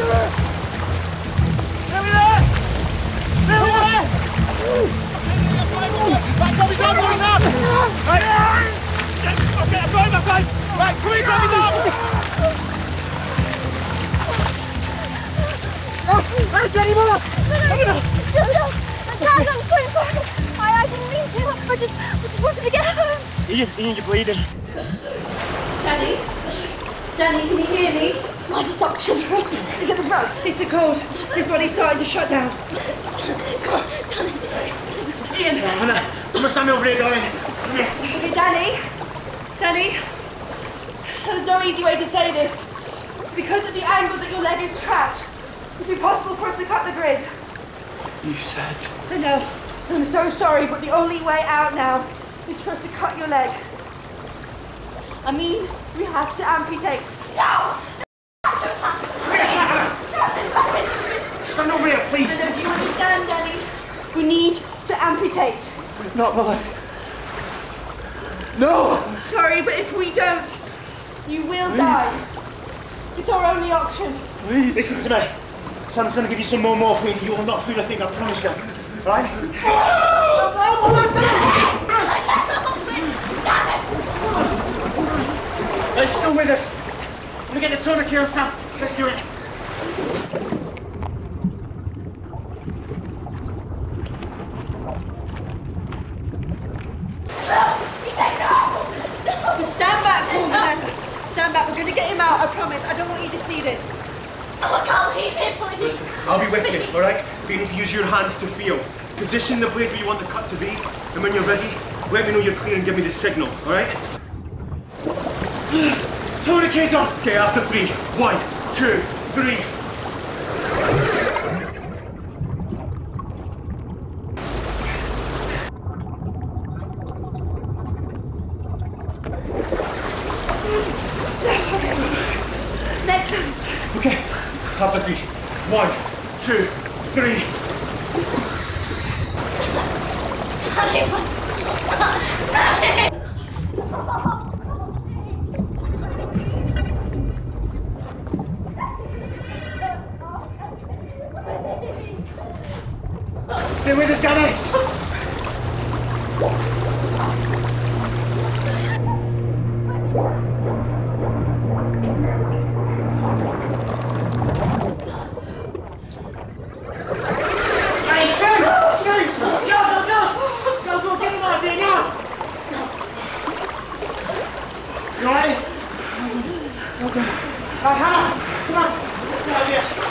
Yeah! Right, Tommy's arm going up! Right! Okay, I'm going that side! Right, come in, Tommy's arm! Where's anymore? It's just us. Dad, I'm so sorry. I, I didn't mean to. I just, I just wanted to get home. Iain, Iain, you're bleeding. Danny? Danny, can you hear me? Why has he shivering? Is it the drugs? It's the cold. His body's starting to shut down. Come on, Danny. Iain. Hannah, come and stand over here, darling. Come here. Okay, Danny. Danny. There's no easy way to say this. Because of the angle that your leg is trapped, it's impossible for us to cut the grid. You said. I know. I'm so sorry, but the only way out now is for us to cut your leg. I mean, we have to amputate. No! Stand over here, please. I know, do you understand, Danny? We need to amputate. Not my leg. No! Sorry, but if we don't, you will die. It's our only option. Please. Listen to me. Sam's going to give you some more morphine. You will not feel a thing, I promise you. Right? Damn it! Hey, still with us. Let me get the tourniquet on Sam. Let's do it. He said no! Just stand back for me, then. Stand back. We're going to get him out, I promise. I don't want you to see this. Oh, I can't leave him, please. Listen, I'll be with you, all right? But you need to use your hands to feel. Position the place where you want the cut to be, and when you're ready, let me know you're clear and give me the signal, all right? Tourniquet's on. Okay, after three. One, two, three. Next time. Okay, three. One, two, three. Stay with us, Danny. Gracias.